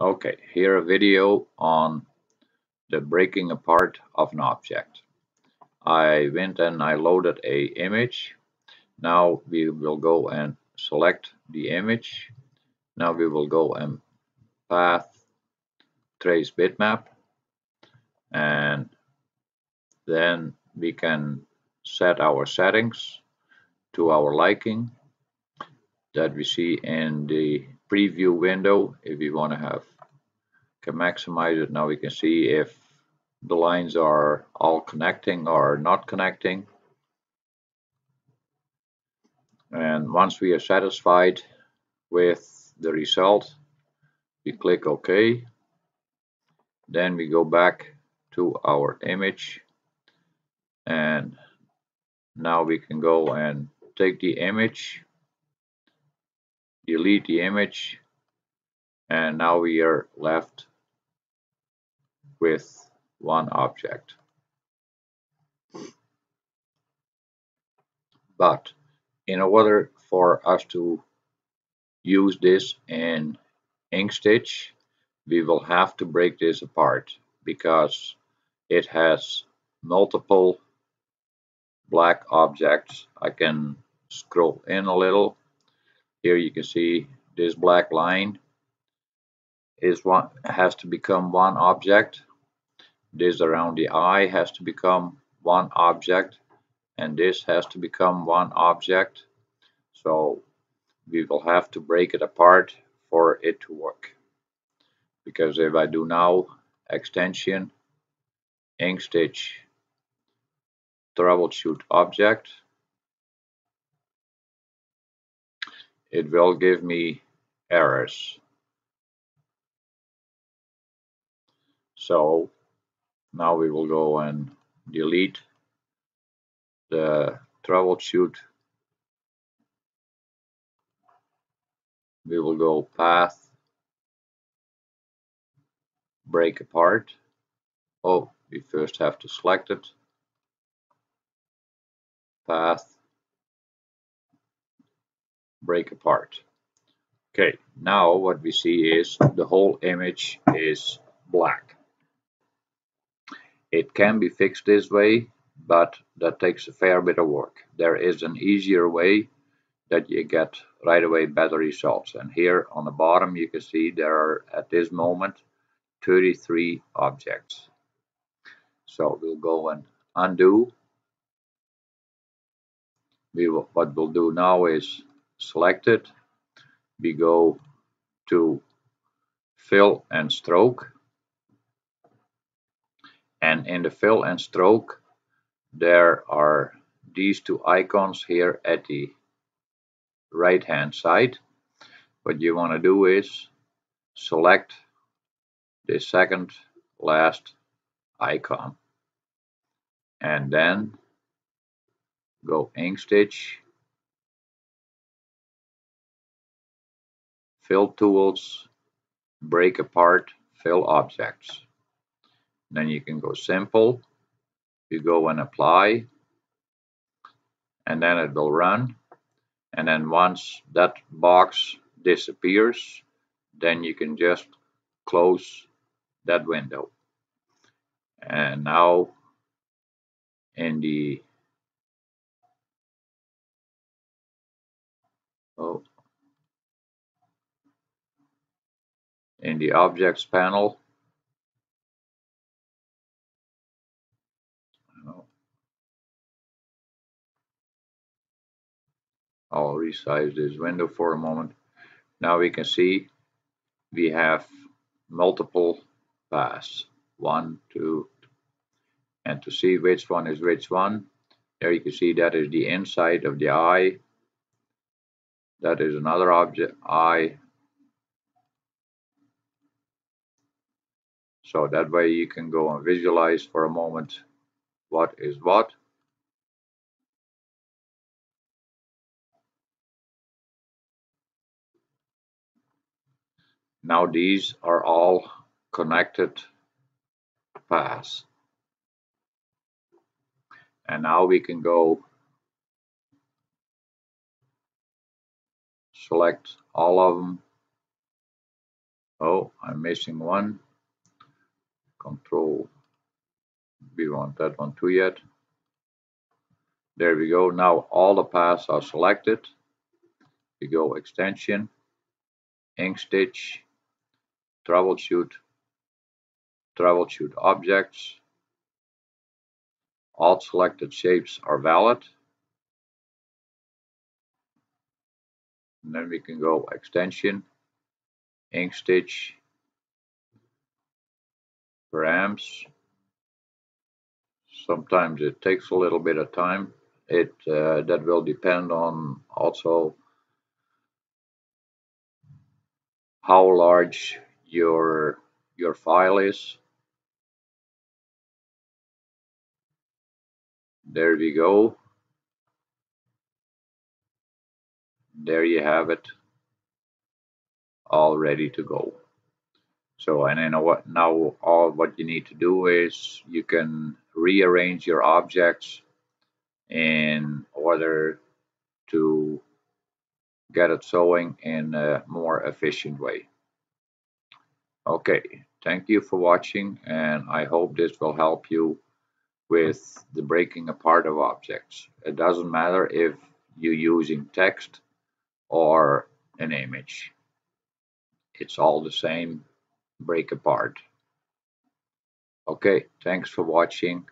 Okay, here a video on the breaking apart of an object. I went and I loaded a image. Now we will go and select the image. Now we will go and path trace bitmap and then we can set our settings to our liking that we see in the preview window if we want to have can maximize it. Now we can see if the lines are all connecting or not connecting. And once we are satisfied with the result we click OK. Then we go back to our image. And now we can go and take the image delete the image and now we are left with one object. But in order for us to use this in Inkstitch, we will have to break this apart because it has multiple black objects. I can scroll in a little here you can see this black line is one has to become one object. This around the eye has to become one object and this has to become one object. So we will have to break it apart for it to work. Because if I do now extension ink stitch troubleshoot object it will give me errors. So now we will go and delete the troubleshoot. We will go path, break apart. Oh, we first have to select it. Path, break apart. Okay, now what we see is the whole image is black. It can be fixed this way, but that takes a fair bit of work. There is an easier way that you get right away better results. And here on the bottom you can see there are at this moment 33 objects. So we'll go and undo. We will, what we'll do now is selected, we go to fill and stroke. And in the fill and stroke, there are these two icons here at the right hand side. What you want to do is select the second last icon and then go Inkstitch fill tools, break apart, fill objects. Then you can go simple, you go and apply, and then it will run. And then once that box disappears, then you can just close that window. And now in the oh in the Objects panel. I'll resize this window for a moment. Now we can see we have multiple paths. One, two, and to see which one is which one, there you can see that is the inside of the eye. That is another object eye So that way you can go and visualize for a moment what is what. Now these are all connected paths. And now we can go select all of them Oh, I'm missing one. Control. We want that one too yet. There we go. Now all the paths are selected. We go extension, ink stitch, troubleshoot, troubleshoot objects. All selected shapes are valid. And then we can go extension, ink stitch, params. Sometimes it takes a little bit of time. It uh, that will depend on also how large your your file is. There we go. There you have it. All ready to go. So, and then what now all what you need to do is you can rearrange your objects in order to get it sewing in a more efficient way. Okay, thank you for watching and I hope this will help you with the breaking apart of objects. It doesn't matter if you're using text or an image. It's all the same break apart. Okay, thanks for watching.